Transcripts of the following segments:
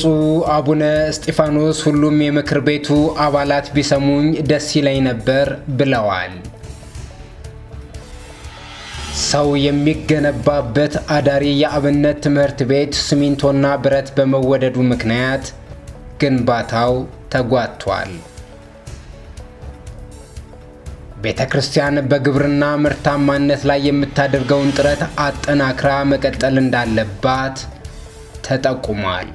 ብፁዕ አቡነ እስጢፋኖስ ሁሉም የምክር ቤቱ አባላት ቢሰሙኝ ደስ ይለኝ ነበር ብለዋል። ሰው የሚገነባበት አዳሪ የአብነት ትምህርት ቤት ሲሚንቶና ብረት በመወደዱ ምክንያት ግንባታው ተጓቷል። ቤተ ክርስቲያን በግብርና ምርታማነት ላይ የምታደርገውን ጥረት አጠናክራ መቀጠል እንዳለባት ተጠቁሟል።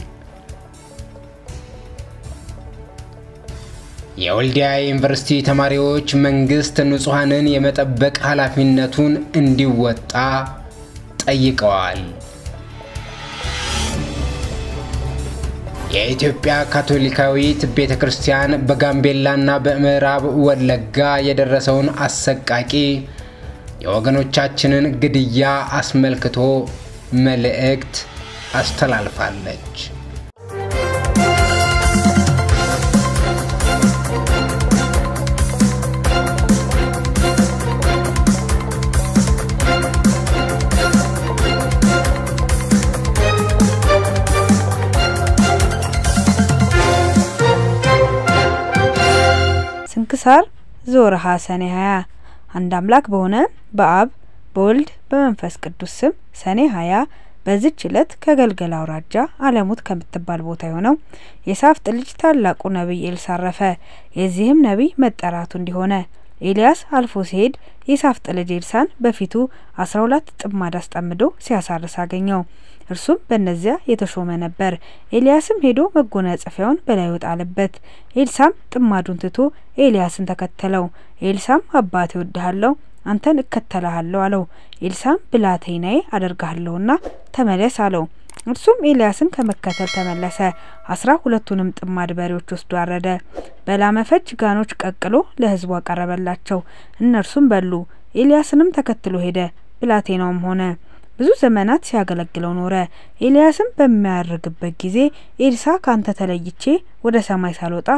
የወልዲያ ዩኒቨርሲቲ ተማሪዎች መንግስት ንጹሐንን የመጠበቅ ኃላፊነቱን እንዲወጣ ጠይቀዋል። የኢትዮጵያ ካቶሊካዊት ቤተ ክርስቲያን በጋምቤላና በምዕራብ ወለጋ የደረሰውን አሰቃቂ የወገኖቻችንን ግድያ አስመልክቶ መልእክት አስተላልፋለች። ስንክሳር ዘወርኀ ሰኔ 20 አንድ አምላክ በሆነ በአብ በወልድ በመንፈስ ቅዱስ ስም ሰኔ 20 በዚች ዕለት ከገልገል አውራጃ አለሙት ከምትባል ቦታ የሆነው የሳፍጥ ልጅ ታላቁ ነቢይ ኤልሳ አረፈ። የዚህም ነቢይ መጠራቱ እንዲሆነ ኤልያስ አልፎ ሲሄድ የሳፍጥ ልጅ ኤልሳን በፊቱ አስራ ሁለት ጥማድ አስጠምዶ ሲያሳርስ አገኘው። እርሱም በእነዚያ የተሾመ ነበር። ኤልያስም ሄዶ መጎናጸፊያውን በላዩ ጣለበት። ኤልሳም ጥማዱን ትቶ ኤልያስን ተከተለው። ኤልሳም አባቴ እወድሃለሁ፣ አንተን እከተልሃለሁ አለው። ኤልሳም ብላቴናዬ አደርግሃለሁና ተመለስ አለው። እርሱም ኤልያስን ከመከተል ተመለሰ። አስራ ሁለቱንም ጥማድ በሬዎች ወስዶ አረደ። በላመፈጅ ጋኖች ቀቅሎ ለሕዝቡ አቀረበላቸው። እነርሱም በሉ። ኤልያስንም ተከትሎ ሄደ። ብላቴናውም ሆነ። ብዙ ዘመናት ሲያገለግለው ኖረ። ኤልያስም በሚያርግበት ጊዜ ኤልሳ ካንተ ተለይቼ ወደ ሰማይ ሳልወጣ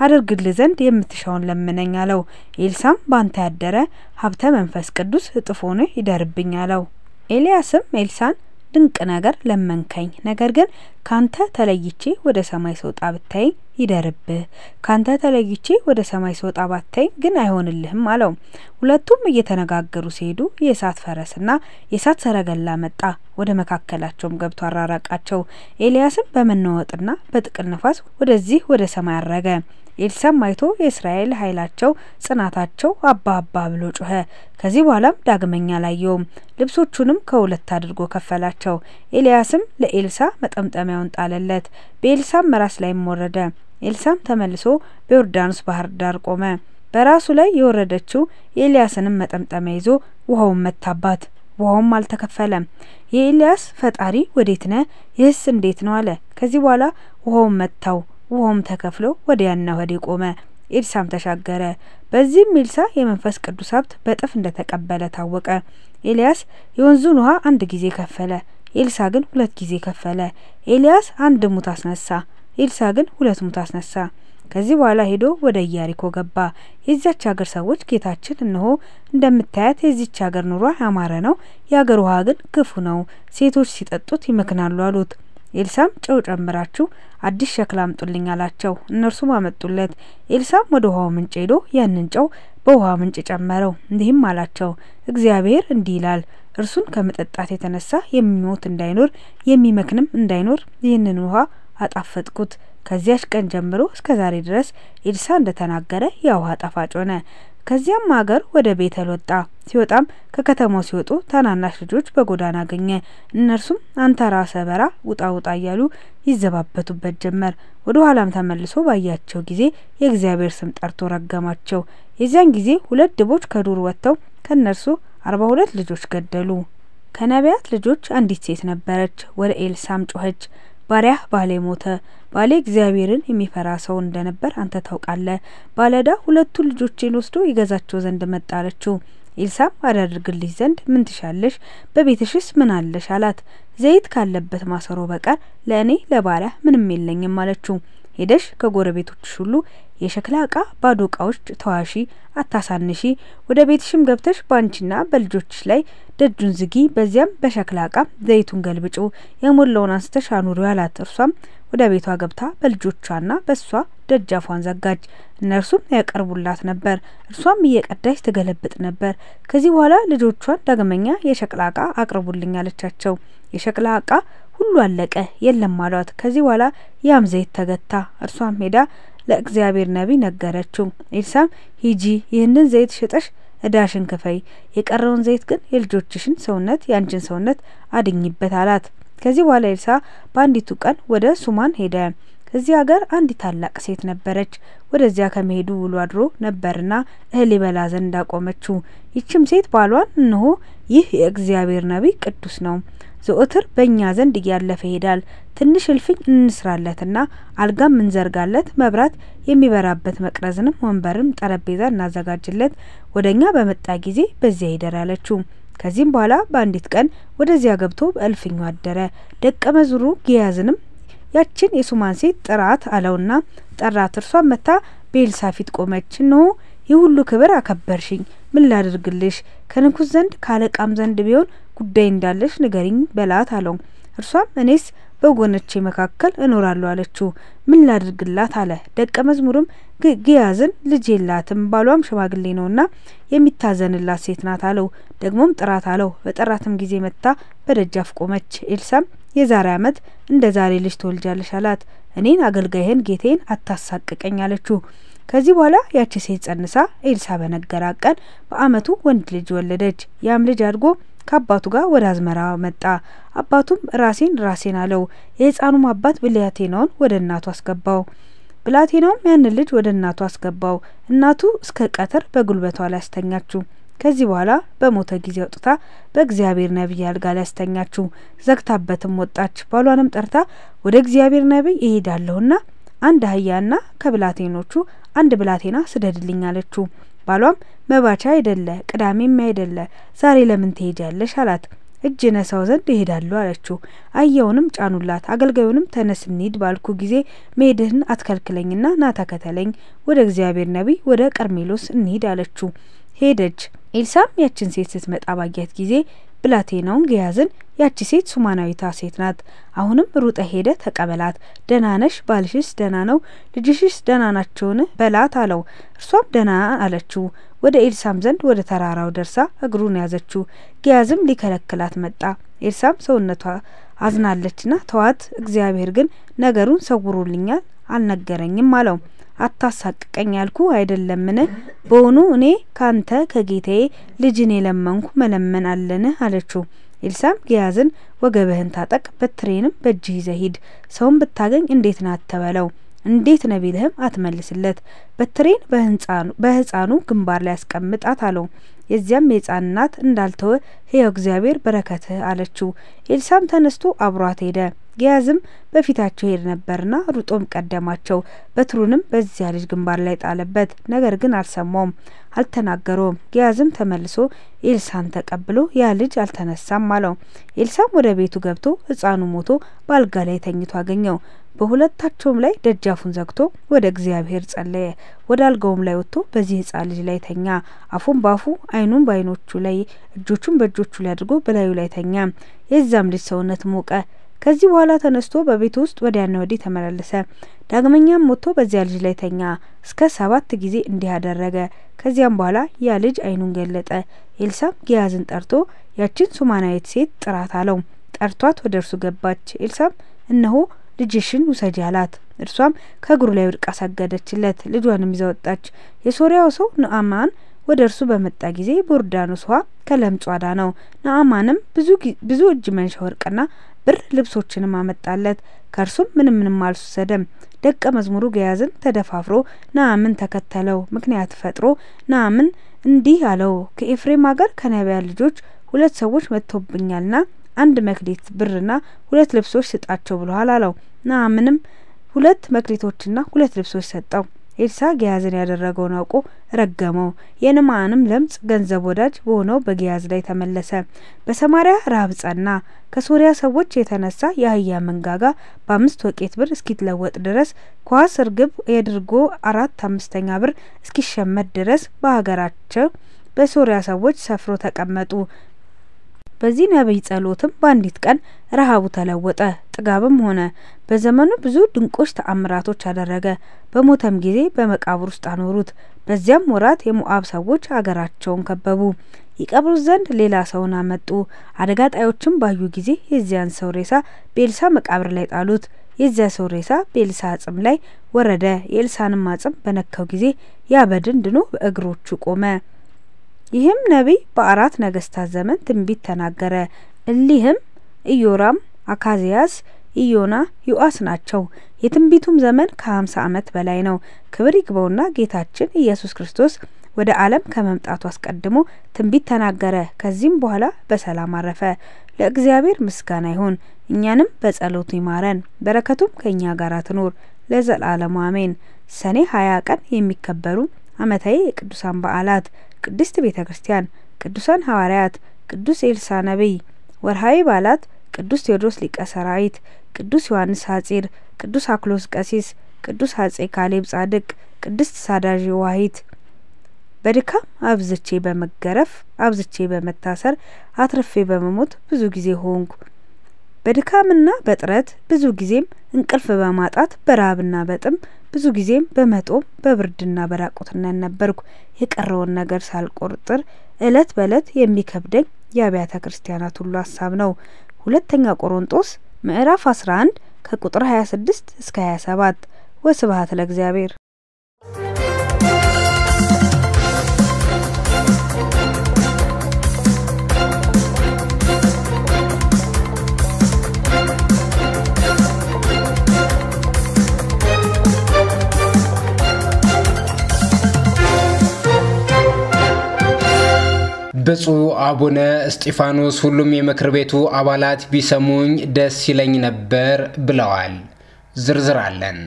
አደርግልህ ዘንድ የምትሻውን ለምነኝ አለው። ኤልሳም ባንተ ያደረ ሀብተ መንፈስ ቅዱስ እጥፍ ሆኖ ይደርብኝ አለው። ኤልያስም ኤልሳን ድንቅ ነገር ለመንከኝ፣ ነገር ግን ካንተ ተለይቼ ወደ ሰማይ ስወጣ ብታይኝ ይደርብህ፣ ካንተ ተለይቼ ወደ ሰማይ ስወጣ ባታይኝ ግን አይሆንልህም አለው። ሁለቱም እየተነጋገሩ ሲሄዱ የእሳት ፈረስና የእሳት ሰረገላ መጣ፣ ወደ መካከላቸውም ገብቶ አራራቃቸው። ኤልያስም በመናወጥና በጥቅል ነፋስ ወደዚህ ወደ ሰማይ አረገ። ኤልሳም አይቶ የእስራኤል ኃይላቸው ጽናታቸው አባ አባ ብሎ ጮኸ። ከዚህ በኋላም ዳግመኛ አላየውም። ልብሶቹንም ከሁለት አድርጎ ከፈላቸው። ኤልያስም ለኤልሳ መጠምጠሚያውን ጣለለት፣ በኤልሳም ራስ ላይም ወረደ። ኤልሳም ተመልሶ በዮርዳኖስ ባህር ዳር ቆመ። በራሱ ላይ የወረደችው የኤልያስንም መጠምጠሚያ ይዞ ውሃውን መታባት። ውሃውም አልተከፈለም። የኤልያስ ፈጣሪ ወዴት ነህ? ይህስ እንዴት ነው አለ። ከዚህ በኋላ ውሃውን መታው። ውሃውም ተከፍሎ ወዲያና ወዲህ ቆመ። ኤልሳም ተሻገረ። በዚህም ኤልሳ የመንፈስ ቅዱስ ሀብት በእጥፍ እንደተቀበለ ታወቀ። ኤልያስ የወንዙን ውሃ አንድ ጊዜ ከፈለ፣ ኤልሳ ግን ሁለት ጊዜ ከፈለ። ኤልያስ አንድ ሙት አስነሳ፣ ኤልሳ ግን ሁለት ሙት አስነሳ። ከዚህ በኋላ ሄዶ ወደ ኢያሪኮ ገባ። የዚያች ሀገር ሰዎች ጌታችን እነሆ እንደምታያት የዚች ሀገር ኑሯ ያማረ ነው፣ የሀገር ውሃ ግን ክፉ ነው፣ ሴቶች ሲጠጡት ይመክናሉ አሉት። ኤልሳም ጨው ጨምራችሁ አዲስ ሸክላ አምጡልኝ አላቸው። እነርሱም አመጡለት። ኤልሳም ወደ ውሃው ምንጭ ሄዶ ያንን ጨው በውሃ ምንጭ ጨመረው። እንዲህም አላቸው፣ እግዚአብሔር እንዲህ ይላል፣ እርሱን ከመጠጣት የተነሳ የሚሞት እንዳይኖር የሚመክንም እንዳይኖር ይህንን ውሃ አጣፈጥኩት። ከዚያች ቀን ጀምሮ እስከ ዛሬ ድረስ ኤልሳ እንደተናገረ ያ ውሃ ጣፋጭ ሆነ። ከዚያም ሀገር ወደ ቤተል ወጣ። ሲወጣም ከከተማው ሲወጡ ታናናሽ ልጆች በጎዳና አገኘ። እነርሱም አንተ ራሰ በራ ውጣ ውጣ እያሉ ይዘባበቱበት ጀመር። ወደ ኋላም ተመልሶ ባያቸው ጊዜ የእግዚአብሔር ስም ጠርቶ ረገማቸው። የዚያን ጊዜ ሁለት ድቦች ከዱር ወጥተው ከእነርሱ አርባ ሁለት ልጆች ገደሉ። ከነቢያት ልጆች አንዲት ሴት ነበረች። ወደ ኤልሳም ጮኸች ባሪያህ ባሌ ሞተ። ባሌ እግዚአብሔርን የሚፈራ ሰው እንደነበር አንተ ታውቃለህ። ባለዕዳ ሁለቱን ልጆቼን ወስዶ ይገዛቸው ዘንድ መጣ አለችው። ኤልሳም አዳርግልሽ ዘንድ ምን ትሻለሽ? በቤትሽስ ምን አለሽ? አላት። ዘይት ካለበት ማሰሮ በቀር ለእኔ ለባሪያህ ምንም የለኝም አለችው። ሄደሽ ከጎረቤቶችሽ ሁሉ የሸክላ እቃ ባዶ እቃዎች ተዋሺ፣ አታሳንሺ። ወደ ቤትሽም ገብተሽ በአንቺና በልጆችሽ ላይ ደጁን ዝጊ። በዚያም በሸክላ እቃ ዘይቱን ገልብጩ፣ የሞላውን አንስተሽ አኑሪ አላት። እርሷም ወደ ቤቷ ገብታ በልጆቿና በእሷ ደጃፏን ዘጋች። እነርሱም ያቀርቡላት ነበር፣ እርሷም እየቀዳች ትገለብጥ ነበር። ከዚህ በኋላ ልጆቿን ዳግመኛ የሸክላ እቃ አቅርቡልኝ አለቻቸው። የሸክላ እቃ ሁሉ አለቀ፣ የለም አሏት። ከዚህ በኋላ ያም ዘይት ተገታ። እርሷም ሄዳ ለእግዚአብሔር ነቢይ ነገረችው። ኤልሳም ሂጂ ይህንን ዘይት ሽጠሽ እዳሽን ክፈይ፣ የቀረውን ዘይት ግን የልጆችሽን ሰውነት የአንችን ሰውነት አድኝበት አላት። ከዚህ በኋላ ኤልሳ በአንዲቱ ቀን ወደ ሱማን ሄደ። እዚህ ሀገር አንዲት ታላቅ ሴት ነበረች። ወደዚያ ከመሄዱ ውሎ አድሮ ነበርና እህል ይበላ ዘንድ አቆመችው። ይችም ሴት ባሏን እነሆ ይህ የእግዚአብሔር ነቢይ ቅዱስ ነው ዘወትር በእኛ ዘንድ እያለፈ ይሄዳል። ትንሽ እልፍኝ እንስራለትና አልጋም እንዘርጋለት፣ መብራት የሚበራበት መቅረዝንም ወንበርም ጠረጴዛ እናዘጋጅለት፣ ወደ እኛ በመጣ ጊዜ በዚያ ይደር አለችው። ከዚህም በኋላ በአንዲት ቀን ወደዚያ ገብቶ በእልፍኙ አደረ። ደቀ መዝሙሩ ጊያዝንም ያችን የሱማን ሴት ጥራት አለውና ጠራት። እርሷን መታ በኤልሳ ፊት ቆመች። እነሆ ይህ ሁሉ ክብር አከበርሽኝ፣ ምን ላድርግልሽ? ከንጉሥ ዘንድ ከአለቃም ዘንድ ቢሆን ጉዳይ እንዳለሽ ንገሪኝ በላት አለው። እርሷም እኔስ በወገኖቼ መካከል እኖራለሁ አለችው። ምን ላድርግላት አለ። ደቀ መዝሙርም ግያዝን ልጅ የላትም ባሏም ሽማግሌ ነውና የሚታዘንላት ሴት ናት አለው። ደግሞም ጥራት አለው። በጠራትም ጊዜ መጥታ በደጃፍ ቆመች። ኤልሳም የዛሬ ዓመት እንደ ዛሬ ልጅ ትወልጃለሽ አላት። እኔን አገልጋይህን ጌቴን አታሳቅቀኝ አለችው። ከዚህ በኋላ ያቺ ሴት ጸንሳ ኤልሳ በነገራት ቀን በዓመቱ ወንድ ልጅ ወለደች። ያም ልጅ አድጎ ከአባቱ ጋር ወደ አዝመራ መጣ። አባቱም ራሴን ራሴን አለው። የሕፃኑም አባት ብላቴናውን ወደ እናቱ አስገባው። ብላቴናውም ያንን ልጅ ወደ እናቱ አስገባው። እናቱ እስከ ቀትር በጉልበቷ ላይ አስተኛችው። ከዚህ በኋላ በሞተ ጊዜ አውጥታ በእግዚአብሔር ነቢይ አልጋ ላይ አስተኛችው። ዘግታበትም ወጣች። ባሏንም ጠርታ ወደ እግዚአብሔር ነቢይ እሄዳለሁና አንድ አህያና ከብላቴኖቹ አንድ ብላቴና ስደድልኝ አለችው። ባሏም መባቻ አይደለ ቅዳሜም አይደለ ዛሬ ለምን ትሄጃለሽ? አላት። እጅ ነሳው ዘንድ እሄዳለሁ አለችው። አህያውንም ጫኑላት። አገልጋዩንም ተነስ እንሂድ ባልኩ ጊዜ መሄድህን አትከልክለኝና ና ተከተለኝ፣ ወደ እግዚአብሔር ነቢይ ወደ ቀርሜሎስ እንሂድ አለችው። ሄደች። ኤልሳም ያችን ሴት ስትመጣ ባያት ጊዜ ብላቴናውን ግያዝን ያቺ ሴት ሱማናዊቷ ሴት ናት። አሁንም ሩጠህ ሂድ ተቀበላት። ደህና ነሽ? ባልሽስ ደህና ነው? ልጅሽስ ደህና ናቸውን? በላት አለው። እርሷም ደህና አለችው። ወደ ኤልሳም ዘንድ ወደ ተራራው ደርሳ እግሩን ያዘችው። ግያዝም ሊከለክላት መጣ። ኤልሳም ሰውነቷ አዝናለችና ተዋት፣ እግዚአብሔር ግን ነገሩን ሰውሮልኛል አልነገረኝም አለው። አታሳቅቀኝ ያልኩ አይደለምን? በውኑ እኔ ካንተ ከጌታዬ ልጅን የለመንኩ መለመን አለን? አለችው። ኤልሳም ግያዝን ወገብህን ታጠቅ፣ በትሬንም በእጅህ ይዘህ ሂድ፣ ሰውን ብታገኝ እንዴት ናት ተበለው፣ እንዴት ነው ቢልህም አትመልስለት፣ በትሬን በሕፃኑ ግንባር ላይ ያስቀምጣት አለው። የዚያም የሕፃን እናት እንዳልተወ ሕያው እግዚአብሔር በረከትህ አለችው። ኤልሳም ተነስቶ አብሯት ሄደ። ግያዝም በፊታቸው ሄድ ነበርና ሩጦም ቀደማቸው። በትሩንም በዚያ ልጅ ግንባር ላይ ጣለበት። ነገር ግን አልሰማውም፣ አልተናገረውም። ግያዝም ተመልሶ ኤልሳን ተቀብሎ ያ ልጅ አልተነሳም አለው። ኤልሳም ወደ ቤቱ ገብቶ ሕፃኑ ሞቶ በአልጋ ላይ ተኝቶ አገኘው። በሁለታቸውም ላይ ደጃፉን ዘግቶ ወደ እግዚአብሔር ጸለየ። ወደ አልጋውም ላይ ወጥቶ በዚህ ሕፃን ልጅ ላይ ተኛ። አፉን በአፉ ዓይኑን በዓይኖቹ ላይ እጆቹን በእጆቹ ላይ አድርጎ በላዩ ላይ ተኛ። የዛም ልጅ ሰውነት ሞቀ። ከዚህ በኋላ ተነስቶ በቤቱ ውስጥ ወዲያና ወዲህ ተመላለሰ። ዳግመኛም ሞቶ በዚያ ልጅ ላይ ተኛ። እስከ ሰባት ጊዜ እንዲህ አደረገ። ከዚያም በኋላ ያ ልጅ ዓይኑን ገለጠ። ኤልሳም ግያዝን ጠርቶ ያችን ሱማናዊት ሴት ጥራት አለው። ጠርቷት ወደ እርሱ ገባች። ኤልሳም እነሆ ልጅሽን ውሰጂ አላት። እርሷም ከእግሩ ላይ ወድቃ ሰገደችለት። ልጇንም ይዛ ወጣች። የሶሪያው ሰው ንዕማን ወደ እርሱ በመጣ ጊዜ በዮርዳኖስ ውሃ ከለምጹ አዳነው። ንዕማንም ብዙ እጅ መንሻ ወርቅና ብር ልብሶችንም አመጣለት። ከእርሱም ምንም ምንም አልወሰደም። ደቀ መዝሙሩ ግያዝን ተደፋፍሮ ናአምን ተከተለው። ምክንያት ፈጥሮ ናአምን እንዲህ አለው፣ ከኤፍሬም ሀገር ከነቢያት ልጆች ሁለት ሰዎች መጥተውብኛልና አንድ መክሊት ብርና ሁለት ልብሶች ስጣቸው ብለዋል አለው። ናአምንም ሁለት መክሊቶችና ሁለት ልብሶች ሰጠው። ኤልሳ ግያዝን ያደረገውን አውቆ ረገመው። የንዕማንም ለምጽ ገንዘብ ወዳጅ በሆነው በግያዝ ላይ ተመለሰ። በሰማሪያ ረሃብ ጸና። ከሶሪያ ሰዎች የተነሳ የአህያ መንጋጋ በአምስት ወቄት ብር እስኪለወጥ ድረስ ኳስ እርግብ የድርጎ አራት አምስተኛ ብር እስኪሸመት ድረስ በሀገራቸው በሶሪያ ሰዎች ሰፍሮ ተቀመጡ። በዚህ ነቢይ ጸሎትም በአንዲት ቀን ረሃቡ ተለወጠ፣ ጥጋብም ሆነ። በዘመኑ ብዙ ድንቆች ተአምራቶች አደረገ። በሞተም ጊዜ በመቃብር ውስጥ አኖሩት። በዚያም ወራት የሞአብ ሰዎች አገራቸውን ከበቡ። ይቀብሩት ዘንድ ሌላ ሰውን አመጡ። አደጋ ጣዮችም ባዩ ጊዜ የዚያን ሰው ሬሳ በኤልሳ መቃብር ላይ ጣሉት። የዚያ ሰው ሬሳ በኤልሳ አጽም ላይ ወረደ። የኤልሳንም አጽም በነካው ጊዜ ያ በድን ድኖ በእግሮቹ ቆመ። ይህም ነቢይ በአራት ነገስታት ዘመን ትንቢት ተናገረ። እሊህም ኢዮራም፣ አካዚያስ፣ ኢዮና፣ ዮአስ ናቸው። የትንቢቱም ዘመን ከሀምሳ ዓመት በላይ ነው። ክብር ይግባውና ጌታችን ኢየሱስ ክርስቶስ ወደ ዓለም ከመምጣቱ አስቀድሞ ትንቢት ተናገረ። ከዚህም በኋላ በሰላም አረፈ። ለእግዚአብሔር ምስጋና ይሁን፣ እኛንም በጸሎቱ ይማረን፣ በረከቱም ከእኛ ጋር ትኖር ለዘላለሙ አሜን። ሰኔ ሀያ ቀን የሚከበሩ ዓመታዊ የቅዱሳን በዓላት ቅድስት ቤተ ክርስቲያን፣ ቅዱሳን ሐዋርያት፣ ቅዱስ ኤልሳ ነቢይ። ወርሃዊ በዓላት ቅዱስ ቴዎድሮስ ሊቀ ሰራዊት፣ ቅዱስ ዮሐንስ ሐጺር፣ ቅዱስ አክሎስ ቀሲስ፣ ቅዱስ አጼ ካሌብ ጻድቅ፣ ቅድስት ሳዳዥ ዋሂት። በድካም አብዝቼ በመገረፍ አብዝቼ በመታሰር አትርፌ በመሞት ብዙ ጊዜ ሆንኩ። በድካምና በጥረት ብዙ ጊዜም እንቅልፍ በማጣት በረሀብና በጥም ብዙ ጊዜም በመጦም በብርድና በራቁትነት ነበርኩ። የቀረውን ነገር ሳልቆጥር እለት በእለት የሚከብደኝ የአብያተ ክርስቲያናት ሁሉ ሀሳብ ነው። ሁለተኛ ቆሮንጦስ ምዕራፍ 11 ከቁጥር 26 እስከ 27። ወስብሐት ለእግዚአብሔር። ብፁዕ አቡነ እስጢፋኖስ ሁሉም የምክር ቤቱ አባላት ቢሰሙኝ ደስ ይለኝ ነበር ብለዋል። ዝርዝር አለን።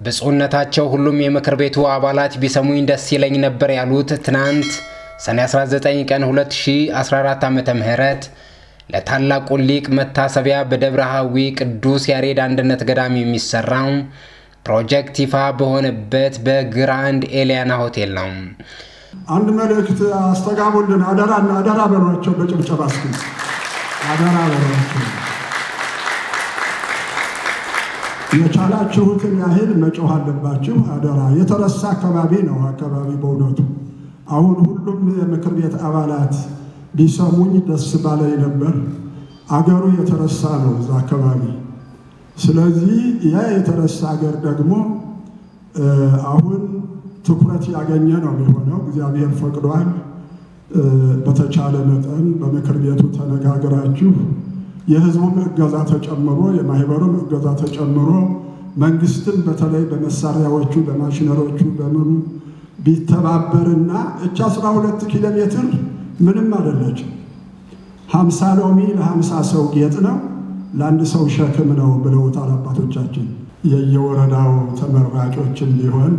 ብፁዕነታቸው ሁሉም የምክር ቤቱ አባላት ቢሰሙኝ ደስ ይለኝ ነበር ያሉት ትናንት ሰኔ 19 ቀን 2014 ዓ ም ለታላቁ ሊቅ መታሰቢያ በደብረ ሐዊ ቅዱስ ያሬድ አንድነት ገዳም የሚሰራው ፕሮጀክት ይፋ በሆነበት በግራንድ ኤሊያና ሆቴል ነው። አንድ መልእክት አስተጋቡልን። አደራና አደራ በሏቸው። በጭብጨባ እስኪ አደራ በሏቸው። የቻላችሁትን ያህል መጮህ አለባችሁ። አደራ። የተረሳ አካባቢ ነው። አካባቢ በእውነቱ አሁን ሁሉም የምክር ቤት አባላት ቢሰሙኝ ደስ ባለኝ ነበር። አገሩ የተረሳ ነው እዛ አካባቢ። ስለዚህ ያ የተረሳ አገር ደግሞ አሁን ትኩረት ያገኘ ነው የሚሆነው። እግዚአብሔር ፈቅዷል። በተቻለ መጠን በምክር ቤቱ ተነጋግራችሁ የሕዝቡም እገዛ ተጨምሮ የማህበሩም እገዛ ተጨምሮ መንግስትን በተለይ በመሳሪያዎቹ በማሽነሮቹ በምኑ ቢተባበርና እች 12 ኪሎ ሜትር ምንም አይደለችም። ሀምሳ ሎሚ ለሀምሳ ሰው ጌጥ ነው፣ ለአንድ ሰው ሸክም ነው ብለውታል አባቶቻችን። የየወረዳው ተመራጮችም ቢሆን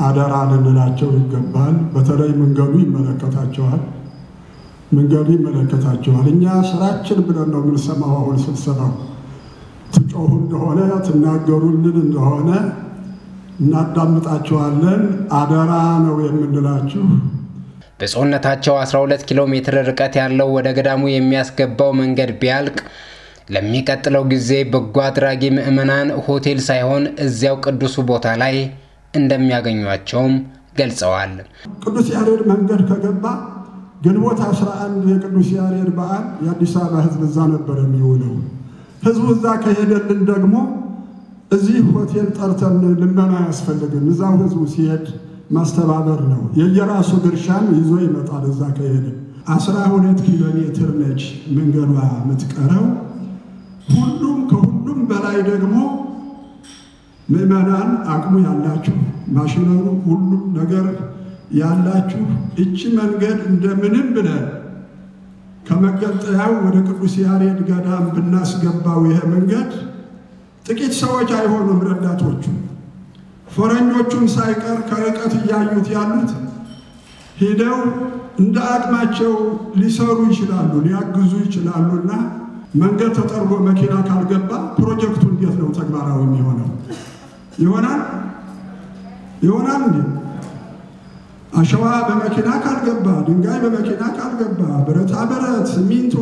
አደራ ልንላቸው ይገባል። በተለይ መንገዱ ይመለከታቸዋል። መንገዱ ይመለከታቸዋል። እኛ ስራችን ብለን ነው የምንሰማው። አሁን ስብሰባው ትጮሁ እንደሆነ ትናገሩልን እንደሆነ እናዳምጣቸዋለን። አደራ ነው የምንላችሁ። ብፁዕነታቸው 12 ኪሎ ሜትር ርቀት ያለው ወደ ገዳሙ የሚያስገባው መንገድ ቢያልቅ ለሚቀጥለው ጊዜ በጎ አድራጊ ምዕመናን ሆቴል ሳይሆን እዚያው ቅዱሱ ቦታ ላይ እንደሚያገኟቸውም ገልጸዋል። ቅዱስ ያሬድ መንገድ ከገባ ግንቦት 11 የቅዱስ ያሬድ በዓል የአዲስ አበባ ሕዝብ እዛ ነበር የሚውለው። ሕዝቡ እዛ ከሄደልን ደግሞ እዚህ ሆቴል ጠርተን ልመና አያስፈልግም። እዛው ሕዝቡ ሲሄድ ማስተባበር ነው። የየራሱ ድርሻም ይዞ ይመጣል። እዛ ከሄደ አስራ ሁለት ኪሎ ሜትር ነች መንገዷ የምትቀረው። ሁሉም ከሁሉም በላይ ደግሞ ምዕመናን አቅሙ ያላችሁ ማሽነሩ ሁሉም ነገር ያላችሁ እቺ መንገድ እንደምንም ብለን ከመገንጠያው ወደ ቅዱስ ያሬድ ገዳም ብናስገባው ይሄ መንገድ ጥቂት ሰዎች አይሆኑም ረዳቶቹ፣ ፈረኞቹም ሳይቀር ከርቀት እያዩት ያሉት ሂደው እንደ አቅማቸው ሊሰሩ ይችላሉ፣ ሊያግዙ ይችላሉና መንገድ ተጠርጎ መኪና ካልገባ ፕሮጀክቱ እንዴት ነው ተግባራዊ የሚሆነው? ይሆናል ይሆናል እንዴ? አሸዋ በመኪና ካልገባ፣ ድንጋይ በመኪና ካልገባ፣ ብረታ ብረት፣ ሲሚንቶ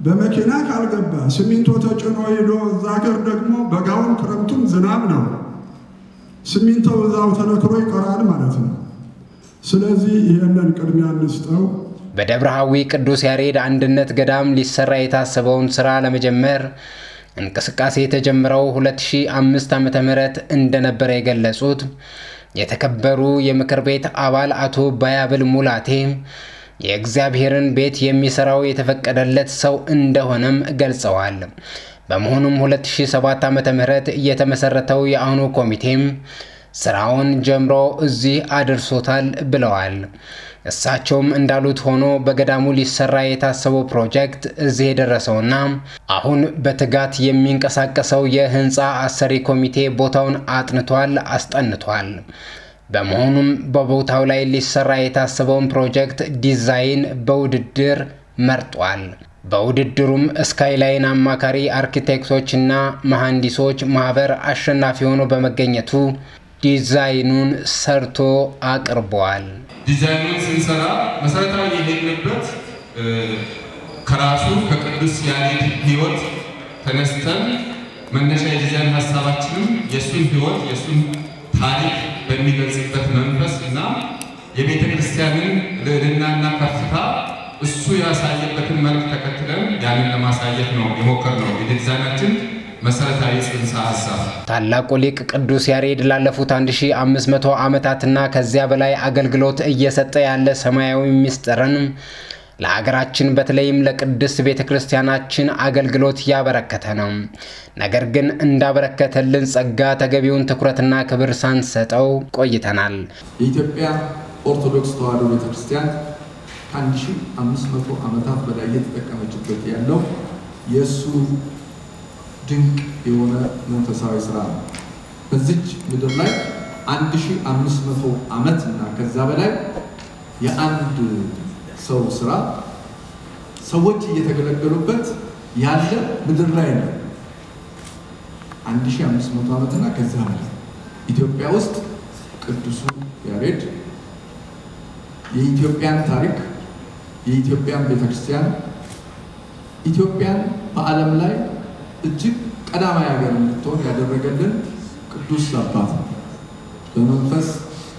በመኪና ካልገባ ሲሚንቶ ተጭኖ ሄዶ እዛ ሀገር ደግሞ በጋውን ክረምቱም ዝናብ ነው። ሲሚንቶ እዛው ተነክሮ ይቀራል ማለት ነው። ስለዚህ ይህንን ቅድሚያ እንስጠው። በደብረ ሐዊ ቅዱስ ያሬድ አንድነት ገዳም ሊሰራ የታሰበውን ስራ ለመጀመር እንቅስቃሴ የተጀመረው 2005 ዓ.ም እንደነበረ የገለጹት የተከበሩ የምክር ቤት አባል አቶ ባያብል ሙላቴ የእግዚአብሔርን ቤት የሚሰራው የተፈቀደለት ሰው እንደሆነም ገልጸዋል። በመሆኑም 2007 ዓ.ም የተመሰረተው የአሁኑ ኮሚቴም ስራውን ጀምሮ እዚህ አድርሶታል ብለዋል። እሳቸውም እንዳሉት ሆኖ በገዳሙ ሊሰራ የታሰበው ፕሮጀክት እዚህ የደረሰውና አሁን በትጋት የሚንቀሳቀሰው የህንፃ አሰሪ ኮሚቴ ቦታውን አጥንቷል፣ አስጠንቷል። በመሆኑም በቦታው ላይ ሊሰራ የታሰበውን ፕሮጀክት ዲዛይን በውድድር መርጧል። በውድድሩም ስካይላይን አማካሪ አርኪቴክቶችና መሐንዲሶች ማህበር አሸናፊ ሆኖ በመገኘቱ ዲዛይኑን ሰርቶ አቅርበዋል። ዲዛይኑን ስንሰራ መሰረታዊ የሄድንበት ከራሱ ከቅዱስ ያሬድ ህይወት ተነስተን መነሻ የዲዛይን ሀሳባችንም የእሱን ህይወት የእሱን ታሪክ በሚገልጽበት መንፈስ እና የቤተ ክርስቲያንን ልዕልናና ከፍታ እሱ ያሳየበትን መልክ ተከትለን ያንን ለማሳየት ነው የሞከርነው። የዲዛይናችን መሰረታዊ ጽንሰ ሀሳብ። ታላቁ ሊቅ ቅዱስ ያሬድ ላለፉት 1500 ዓመታትና ከዚያ በላይ አገልግሎት እየሰጠ ያለ ሰማያዊ ምስጢርን ለሀገራችን በተለይም ለቅድስት ቤተ ክርስቲያናችን አገልግሎት ያበረከተ ነው። ነገር ግን እንዳበረከተልን ጸጋ ተገቢውን ትኩረትና ክብር ሳንሰጠው ቆይተናል። የኢትዮጵያ ኦርቶዶክስ ተዋሕዶ ቤተ ክርስቲያን ከ1500 ዓመታት በላይ እየተጠቀመችበት ያለው የእሱ ድንቅ የሆነ መንፈሳዊ ስራ ነው። በዚች ምድር ላይ 1500 ዓመት እና ከዛ በላይ የአንድ ሰው ስራ ሰዎች እየተገለገሉበት ያለ ምድር ላይ ነው። 1500 ዓመት እና ከዛ በላይ ኢትዮጵያ ውስጥ ቅዱሱ ያሬድ የኢትዮጵያን ታሪክ የኢትዮጵያን ቤተክርስቲያን ኢትዮጵያን በዓለም ላይ እጅግ ቀዳማዊ ሀገር እንድትሆን ያደረገልን ቅዱስ አባት በመንፈስ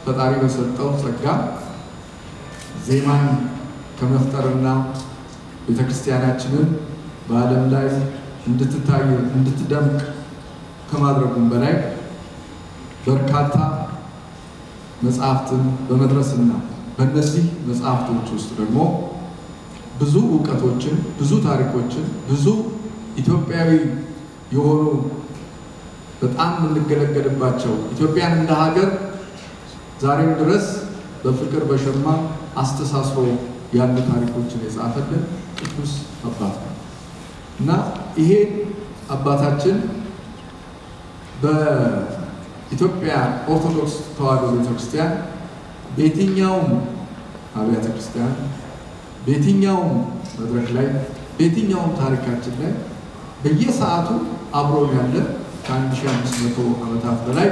ፈጣሪ በሰጠው ጸጋ ዜማን ከመፍጠርና ቤተክርስቲያናችንን በዓለም ላይ እንድትታይ እንድትደምቅ ከማድረጉም በላይ በርካታ መጽሐፍትን በመድረስና በእነዚህ መጽሐፍቶች ውስጥ ደግሞ ብዙ እውቀቶችን፣ ብዙ ታሪኮችን፣ ብዙ ኢትዮጵያዊ የሆኑ በጣም የምንገለገልባቸው ኢትዮጵያን እንደ ሀገር ዛሬም ድረስ በፍቅር በሸማ አስተሳስሮ ያሉ ታሪኮችን የጻፈልን ቅዱስ አባት ነው። እና ይሄ አባታችን በኢትዮጵያ ኦርቶዶክስ ተዋሕዶ ቤተክርስቲያን በየትኛውም አብያተ ክርስቲያን በየትኛውም መድረክ ላይ በየትኛውም ታሪካችን ላይ በየሰዓቱ አብሮን ያለ ከ1500 ዓመታት በላይ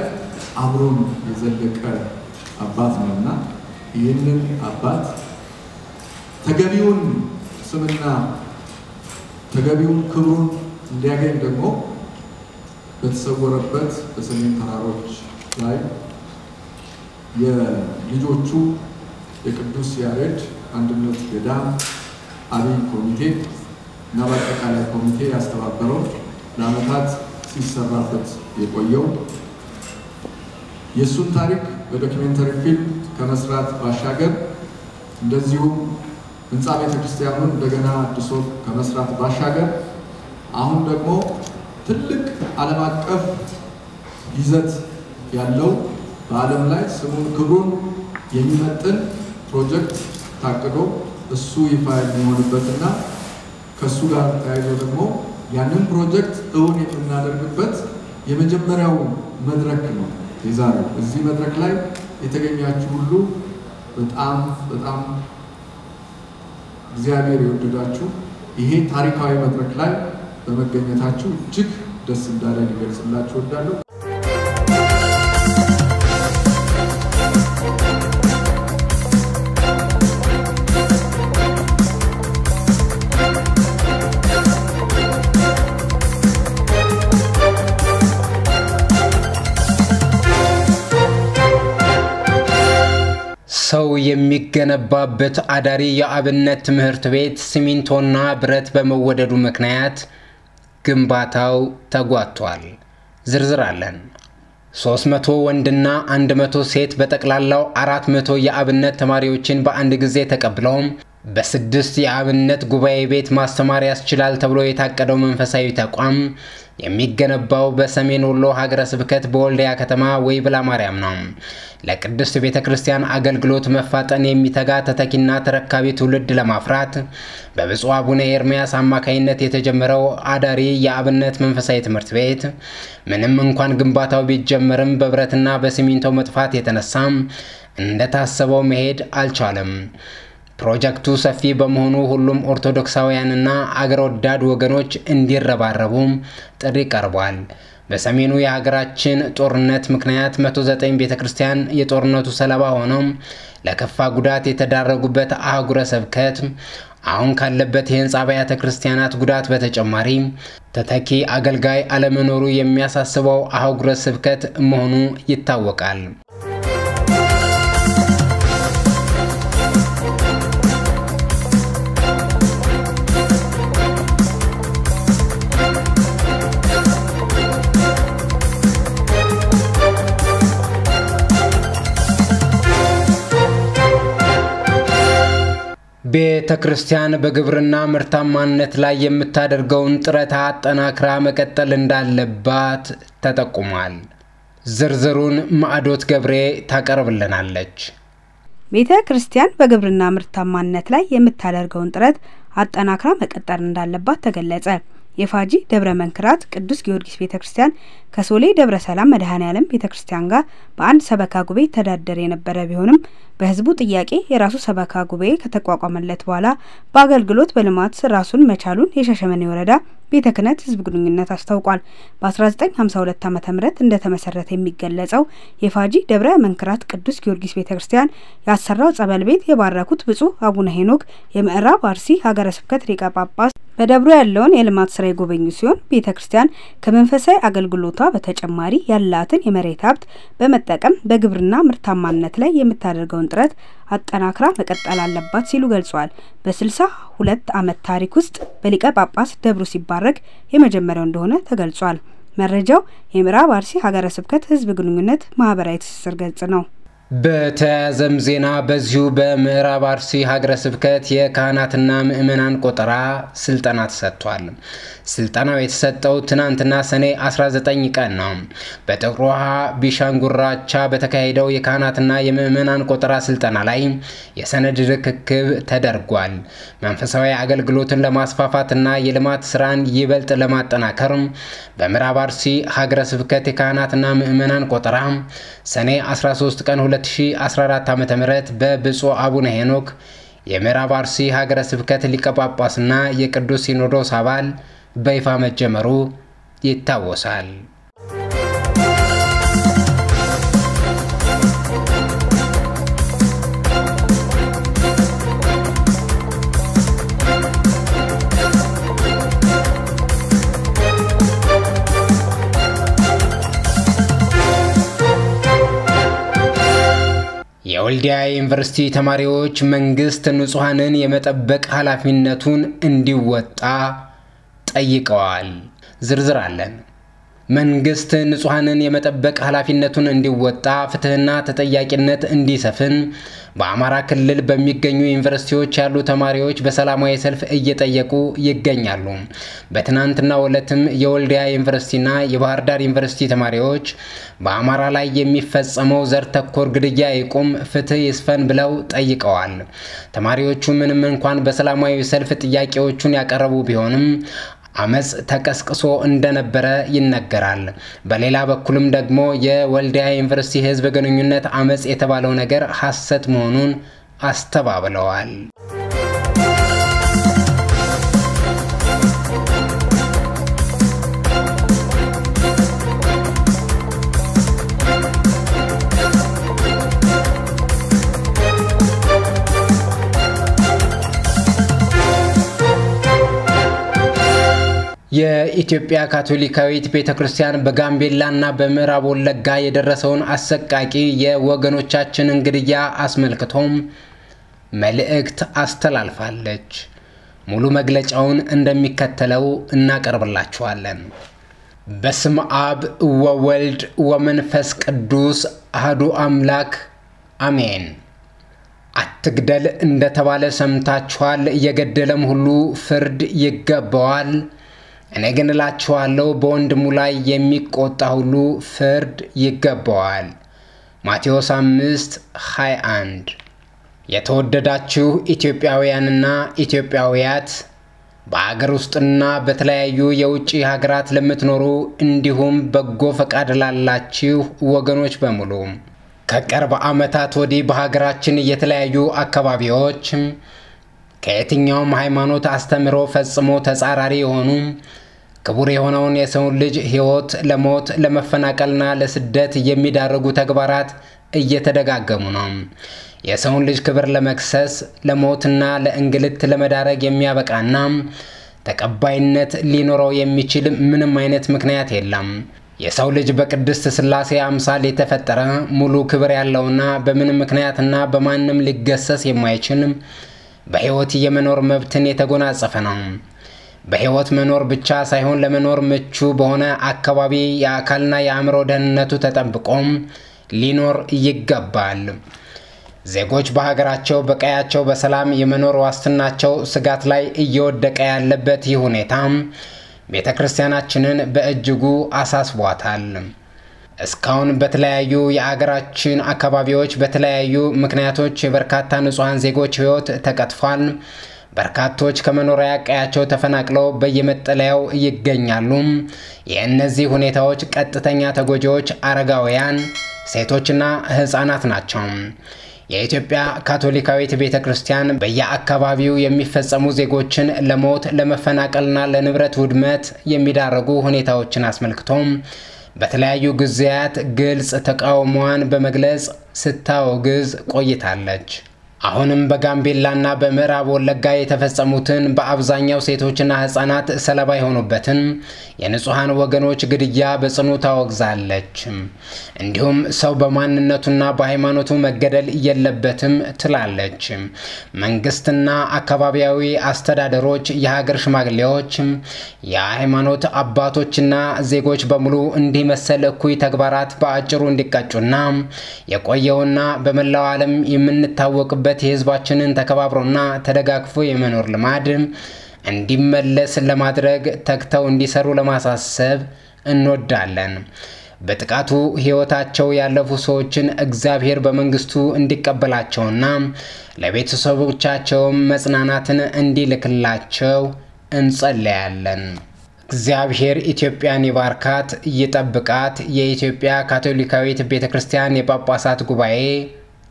አብሮን የዘለቀ አባት ነው እና ይህንን አባት ተገቢውን ስምና ተገቢውን ክብሩን እንዲያገኝ ደግሞ በተሰወረበት በሰሜን ተራሮች ላይ የልጆቹ የቅዱስ ያሬድ አንድነት ገዳም አብይ ኮሚቴ እና በአጠቃላይ ኮሚቴ ያስተባበረው ለዓመታት ሲሰራበት የቆየው የእሱን ታሪክ በዶኪሜንተሪ ፊልም ከመስራት ባሻገር እንደዚሁም ህንፃ ቤተ ክርስቲያኑን እንደገና አድሶ ከመስራት ባሻገር አሁን ደግሞ ትልቅ ዓለም አቀፍ ይዘት ያለው በዓለም ላይ ስሙን ክብሩን የሚመጥን ፕሮጀክት ታቅዶ እሱ ይፋ የሚሆንበትና ከእሱ ጋር ተያይዞ ደግሞ ያንን ፕሮጀክት እውን የምናደርግበት የመጀመሪያው መድረክ ነው የዛሬው። እዚህ መድረክ ላይ የተገኛችሁ ሁሉ በጣም በጣም እግዚአብሔር የወደዳችሁ ይሄ ታሪካዊ መድረክ ላይ በመገኘታችሁ እጅግ ደስ እንዳለ ሊገልጽላችሁ እወዳለሁ። የሚገነባበት አዳሪ የአብነት ትምህርት ቤት ሲሚንቶና ብረት በመወደዱ ምክንያት ግንባታው ተጓቷል። ዝርዝር አለን። 300 ወንድና 100 ሴት በጠቅላላው 400 የአብነት ተማሪዎችን በአንድ ጊዜ ተቀብለውም በስድስት የአብነት ጉባኤ ቤት ማስተማር ያስችላል ተብሎ የታቀደው መንፈሳዊ ተቋም የሚገነባው በሰሜን ወሎ ሀገረ ስብከት በወልዲያ ከተማ ወይብላ ማርያም ነው። ለቅድስት ቤተ ክርስቲያን አገልግሎት መፋጠን የሚተጋ ተተኪና ተረካቢ ትውልድ ለማፍራት በብፁዕ አቡነ ኤርምያስ አማካይነት የተጀመረው አዳሪ የአብነት መንፈሳዊ ትምህርት ቤት ምንም እንኳን ግንባታው ቢጀመርም በብረትና በሲሚንቶ መጥፋት የተነሳም እንደታሰበው መሄድ አልቻለም። ፕሮጀክቱ ሰፊ በመሆኑ ሁሉም ኦርቶዶክሳውያንና አገር ወዳድ ወገኖች እንዲረባረቡ ጥሪ ቀርቧል። በሰሜኑ የሀገራችን ጦርነት ምክንያት 109 ቤተ ክርስቲያን የጦርነቱ ሰለባ ሆነው ለከፋ ጉዳት የተዳረጉበት አህጉረ ስብከት አሁን ካለበት የህንፃ አብያተ ክርስቲያናት ጉዳት በተጨማሪ ተተኪ አገልጋይ አለመኖሩ የሚያሳስበው አህጉረ ስብከት መሆኑ ይታወቃል። ቤተ ክርስቲያን በግብርና ምርታማነት ላይ የምታደርገውን ጥረት አጠናክራ መቀጠል እንዳለባት ተጠቁሟል። ዝርዝሩን ማዕዶት ገብሬ ታቀርብልናለች። ቤተ ክርስቲያን በግብርና ምርታማነት ላይ የምታደርገውን ጥረት አጠናክራ መቀጠል እንዳለባት ተገለጸ። የፋጂ ደብረ መንክራት ቅዱስ ጊዮርጊስ ቤተ ክርስቲያን ከሶሌ ደብረ ሰላም መድኃኔ ዓለም ቤተ ክርስቲያን ጋር በአንድ ሰበካ ጉባኤ ይተዳደር የነበረ ቢሆንም በሕዝቡ ጥያቄ የራሱ ሰበካ ጉባኤ ከተቋቋመለት በኋላ በአገልግሎት በልማት ራሱን መቻሉን የሻሸመኔ ወረዳ ቤተ ክህነት ሕዝብ ግንኙነት አስታውቋል። በ1952 ዓ ም እንደተመሰረተ የሚገለጸው የፋጂ ደብረ መንክራት ቅዱስ ጊዮርጊስ ቤተ ክርስቲያን ያሰራው ጸበል ቤት የባረኩት ብፁዕ አቡነ ሄኖክ የምዕራብ አርሲ ሀገረ ስብከት ሊቀ ጳጳስ በደብሩ ያለውን የልማት ስራ የጎበኙ ሲሆን ቤተ ክርስቲያን ከመንፈሳዊ አገልግሎቷ በተጨማሪ ያላትን የመሬት ሀብት በመጠቀም በግብርና ምርታማነት ላይ የምታደርገውን ጥረት አጠናክራ መቀጠል አለባት ሲሉ ገልጸዋል። በስልሳ ሁለት ዓመት ታሪክ ውስጥ በሊቀ ጳጳስ ደብሩ ሲባረክ የመጀመሪያው እንደሆነ ተገልጿል። መረጃው የምዕራብ አርሲ ሀገረ ስብከት ህዝብ ግንኙነት ማህበራዊ ትስስር ገጽ ነው። በተያያዘም ዜና በዚሁ በምዕራብ አርሲ ሀገረ ስብከት የካህናትና ምዕመናን ቆጠራ ስልጠና ተሰጥቷል። ስልጠናው የተሰጠው ትናንትና ሰኔ 19 ቀን ነው። በጥቁር ውሃ ቢሻንጉራቻ በተካሄደው የካህናትና የምዕመናን ቆጠራ ስልጠና ላይ የሰነድ ርክክብ ተደርጓል። መንፈሳዊ አገልግሎትን ለማስፋፋትና የልማት ስራን ይበልጥ ለማጠናከር በምዕራብ አርሲ ሀገረ ስብከት የካህናትና ምዕመናን ቆጠራ ሰኔ 13 ቀን 2014 ዓ ም በብፁዕ አቡነ ሄኖክ የምዕራብ አርሲ ሀገረ ስብከት ሊቀ ጳጳስና የቅዱስ ሲኖዶስ አባል በይፋ መጀመሩ ይታወሳል። የወልዲያ ዩኒቨርሲቲ ተማሪዎች መንግስት ንጹሐንን የመጠበቅ ኃላፊነቱን እንዲወጣ ጠይቀዋል። ዝርዝር አለን። መንግስት ንጹሐንን የመጠበቅ ኃላፊነቱን እንዲወጣ ፍትህና ተጠያቂነት እንዲሰፍን በአማራ ክልል በሚገኙ ዩኒቨርሲቲዎች ያሉ ተማሪዎች በሰላማዊ ሰልፍ እየጠየቁ ይገኛሉ። በትናንትናው ዕለትም የወልዲያ ዩኒቨርሲቲና የባህር ዳር ዩኒቨርሲቲ ተማሪዎች በአማራ ላይ የሚፈጸመው ዘር ተኮር ግድያ ይቁም፣ ፍትህ ይስፈን ብለው ጠይቀዋል። ተማሪዎቹ ምንም እንኳን በሰላማዊ ሰልፍ ጥያቄዎቹን ያቀረቡ ቢሆንም አመፅ ተቀስቅሶ እንደነበረ ይነገራል። በሌላ በኩልም ደግሞ የወልዲያ ዩኒቨርሲቲ ህዝብ ግንኙነት አመፅ የተባለው ነገር ሐሰት መሆኑን አስተባብለዋል። የኢትዮጵያ ካቶሊካዊት ቤተ ክርስቲያን በጋምቤላና በምዕራብ ወለጋ የደረሰውን አሰቃቂ የወገኖቻችንን ግድያ አስመልክቶም መልእክት አስተላልፋለች። ሙሉ መግለጫውን እንደሚከተለው እናቀርብላችኋለን። በስም አብ ወወልድ ወመንፈስ ቅዱስ አህዱ አምላክ አሜን። አትግደል እንደተባለ ሰምታችኋል። የገደለም ሁሉ ፍርድ ይገባዋል። እኔ ግን እላችኋለሁ በወንድሙ ላይ የሚቆጣ ሁሉ ፍርድ ይገባዋል። ማቴዎስ 5 21 የተወደዳችሁ ኢትዮጵያውያንና ኢትዮጵያውያት በአገር ውስጥና በተለያዩ የውጭ ሀገራት ለምትኖሩ እንዲሁም በጎ ፈቃድ ላላችሁ ወገኖች በሙሉ ከቅርብ ዓመታት ወዲህ በሀገራችን የተለያዩ አካባቢዎች ከየትኛውም ሃይማኖት አስተምህሮ ፈጽሞ ተጻራሪ የሆኑ ክቡር የሆነውን የሰውን ልጅ ሕይወት ለሞት ለመፈናቀልና ለስደት የሚዳርጉ ተግባራት እየተደጋገሙ ነው። የሰውን ልጅ ክብር ለመክሰስ ለሞትና ለእንግልት ለመዳረግ የሚያበቃና ተቀባይነት ሊኖረው የሚችል ምንም አይነት ምክንያት የለም። የሰው ልጅ በቅድስት ሥላሴ አምሳል የተፈጠረ ሙሉ ክብር ያለውና በምንም ምክንያትና በማንም ሊገሰስ የማይችል በሕይወት የመኖር መብትን የተጎናጸፈ ነው። በሕይወት መኖር ብቻ ሳይሆን ለመኖር ምቹ በሆነ አካባቢ የአካልና የአእምሮ ደህንነቱ ተጠብቆም ሊኖር ይገባል። ዜጎች በሀገራቸው በቀያቸው በሰላም የመኖር ዋስትናቸው ስጋት ላይ እየወደቀ ያለበት ይህ ሁኔታ ቤተ ክርስቲያናችንን በእጅጉ አሳስቧታል። እስካሁን በተለያዩ የአገራችን አካባቢዎች በተለያዩ ምክንያቶች የበርካታ ንጹሐን ዜጎች ሕይወት ተቀጥፏል። በርካቶች ከመኖሪያ ቀያቸው ተፈናቅለው በየመጠለያው ይገኛሉ። የእነዚህ ሁኔታዎች ቀጥተኛ ተጎጂዎች አረጋውያን፣ ሴቶችና ሕፃናት ናቸው። የኢትዮጵያ ካቶሊካዊት ቤተ ክርስቲያን በየአካባቢው የሚፈጸሙ ዜጎችን ለሞት ለመፈናቀልና ለንብረት ውድመት የሚዳረጉ ሁኔታዎችን አስመልክቶም በተለያዩ ጊዜያት ግልጽ ተቃውሟን በመግለጽ ስታወግዝ ቆይታለች። አሁንም በጋምቤላና በምዕራብ ወለጋ የተፈጸሙትን በአብዛኛው ሴቶችና ሕፃናት ሰለባ የሆኑበትን የንጹሐን ወገኖች ግድያ በጽኑ ታወግዛለች። እንዲሁም ሰው በማንነቱና በሃይማኖቱ መገደል የለበትም ትላለች። መንግስትና አካባቢያዊ አስተዳደሮች፣ የሀገር ሽማግሌዎች፣ የሃይማኖት አባቶችና ዜጎች በሙሉ እንዲህ መሰል እኩይ ተግባራት በአጭሩ እንዲቀጩና የቆየውና በመላው ዓለም የምንታወቅበት የህዝባችንን ተከባብሮና ተደጋግፎ የመኖር ልማድ እንዲመለስ ለማድረግ ተግተው እንዲሰሩ ለማሳሰብ እንወዳለን። በጥቃቱ ህይወታቸው ያለፉ ሰዎችን እግዚአብሔር በመንግስቱ እንዲቀበላቸውና ለቤተሰቦቻቸውም መጽናናትን እንዲልክላቸው እንጸለያለን። እግዚአብሔር ኢትዮጵያን ይባርካት፣ ይጠብቃት። የኢትዮጵያ ካቶሊካዊት ቤተ ክርስቲያን የጳጳሳት ጉባኤ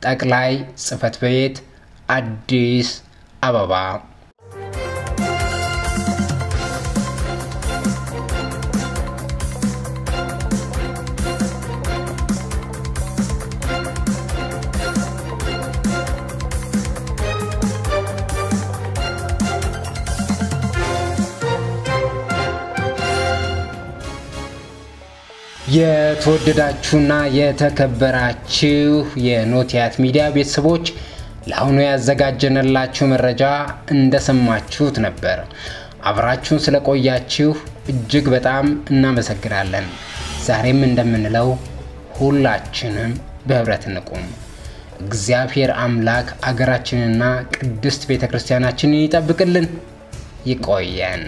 ጠቅላይ ጽሕፈት ቤት አዲስ አበባ የተወደዳችሁና የተከበራችሁ የኖቲያት ሚዲያ ቤተሰቦች ለአሁኑ ያዘጋጀንላችሁ መረጃ እንደሰማችሁት ነበር። አብራችሁን ስለቆያችሁ እጅግ በጣም እናመሰግናለን። ዛሬም እንደምንለው ሁላችንም በህብረት እንቁም። እግዚአብሔር አምላክ አገራችንና ቅድስት ቤተ ክርስቲያናችንን ይጠብቅልን። ይቆየን።